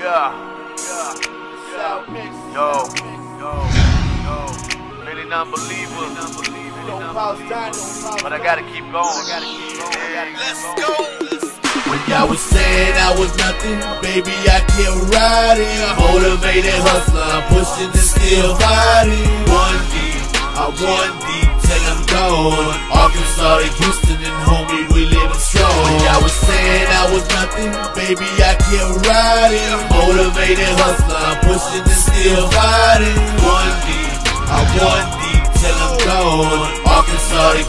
Yeah, yeah, yo, yo, yo. Many non-believers, but I gotta keep going. Let's go. When y'all was saying I was nothing, baby, I kept riding. Motivated hustler, I'm pushing and still fighting. One deep, I one deep till I'm gone. Arkansas to Houston and homie, we living nothing, baby, I kept riding. Motivated hustler, I'm pushing and still fighting. One deep, I one deep till I'm gone. To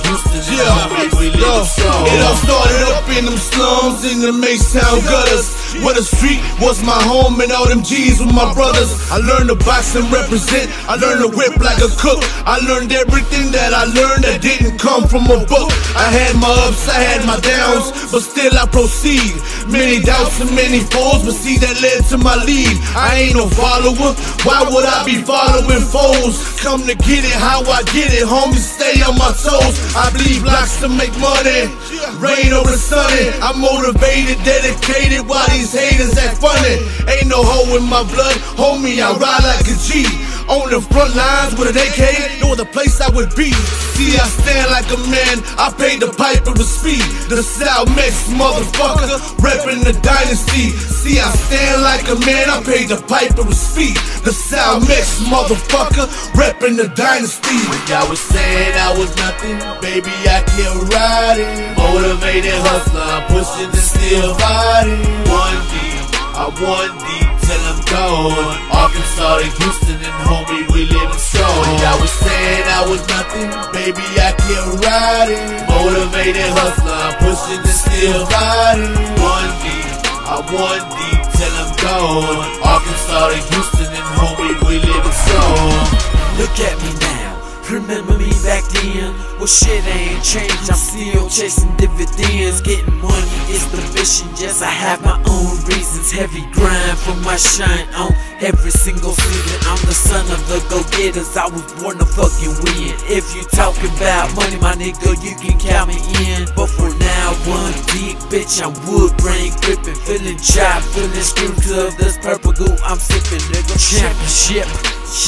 Houston homie, we living strong. It all started up in them slums in the Maytown gutters. Where the street was my home and all them G's were my brothers. I learned to box and represent. I learned to whip like a cook. I learned everything that I learned that didn't come from a book. I had my ups, I had my downs, but still I proceed. Many doubts and many foes, but see that led to my lead. I ain't no follower. Why would I be following foes? Come to get it, how I get it, homies. Stay on my I bleed blocks to make money. Rain over sunny. I'm motivated, dedicated. Why these haters act funny? Ain't no hoe in my blood, homie. I ride like a G. On the front lines with an AK, no other place I would be. See, I stand like a man. I paid the piper with speed. The Salmex motherfucker, reppin' the dynasty. See, I stand like a man. I paid the piper with speed. The Salmex motherfucker, reppin' the dynasty. When y'all was saying I was nothing, baby, I kept riding. Motivated hustler, pushing and still fighting. One deep, I one deep till I'm gone. And still fighting. One deep, I one deep till I'm gone. Arkansas to Houston and homie, we living strong. Look at me now. Remember me back then? Well, shit ain't changed. I'm still chasing dividends. Getting money is the mission. Yes, I have my own reasons. Heavy grind for my shine on every single season. I'm the son of the go getters. I was born to fucking win. If you talking about money, my nigga, you can count me in. But for now, one big bitch, I'm wood brain gripping. Feeling chop, feeling screwed of this purple goo. I'm sipping, nigga. Championship.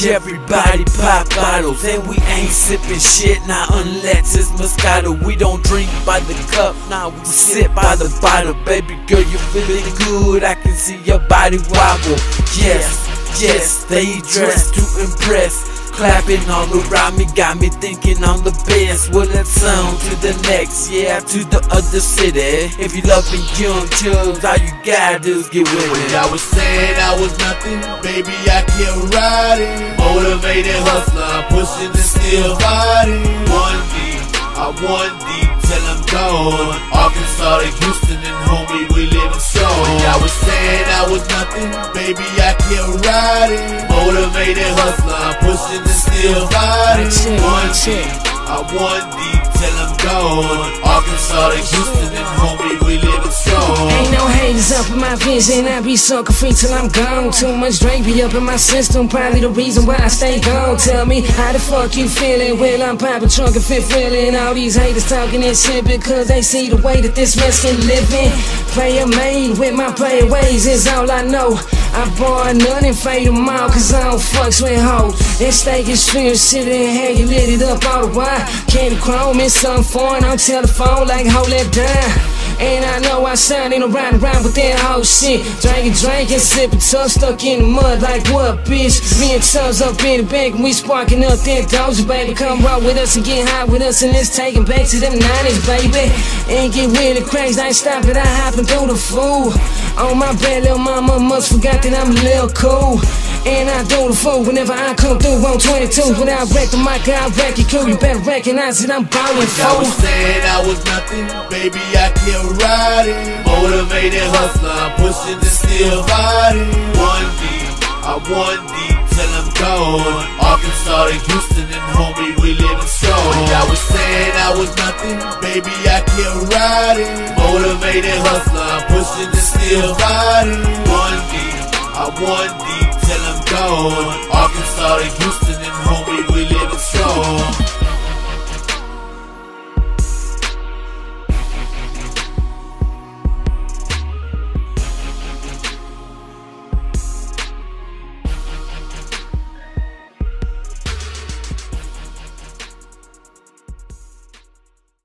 Everybody pop bottles and we ain't sipping shit now unless it's Moscato. We don't drink by the cup, now we sip by the bottle. Baby girl, you feeling good? I can see your body wobble. Yes, yes, they dress to impress. Clapping all around me, got me thinking I'm the best. Well, let's to the next, yeah, to the other city. If you loving young Chubbs, all you gotta do is get with it. y'all was saying I was nothing, baby, I kept riding. Motivated hustler, pushing and still fighting. One deep, I one deep till I'm gone. Arkansas to Houston and homie, we living strong. Y'all was saying I was nothing, baby, I kept riding. Motivated hustler, I'm pushing the steel body. One check. I one deep till I'm gone. Arkansas to Houston and homie, we living strong. Vision. I be sucker free till I'm gone. Too much drink be up in my system. Probably the reason why I stay gone. Tell me how the fuck you feeling? Well, I'm popping trunk and fit feeling. All these haters talking this shit because they see the way that this mess can live in. Player made with my player ways is all I know. I born none and fade them all cause I don't fucks with hoes. And steak shrimp, shit in here, you lit it up all the while. Candy chrome and something foreign on telephone like hold that down. And I know I sound ain't around around with that whole shit. Drinking, drinking, sipping, tough, stuck in the mud like what, bitch? Me and Chubbs up in the bank, and we sparking up that doja, baby. Come roll with us and get high with us, and let's take it back to them 90s, baby. And get really crazy, I ain't stopping, I hopping through the fool. On my bed, little mama must forgot that I'm a little cool. And I do the fool whenever I come through on 22. When I wreck the mic, I wreck your crew. You better recognize that I'm ballin' fool. was saying I was nothing, baby, I kept riding. Motivated hustler, pushing and still fighting. One deep, I one deep till I'm gone. Arkansas to Houston and homie, we living strong. Y'all was saying I was nothing, baby, I kept riding. Motivated hustler, I'm pushing and still fighting. One deep, I one deep till I'm gone.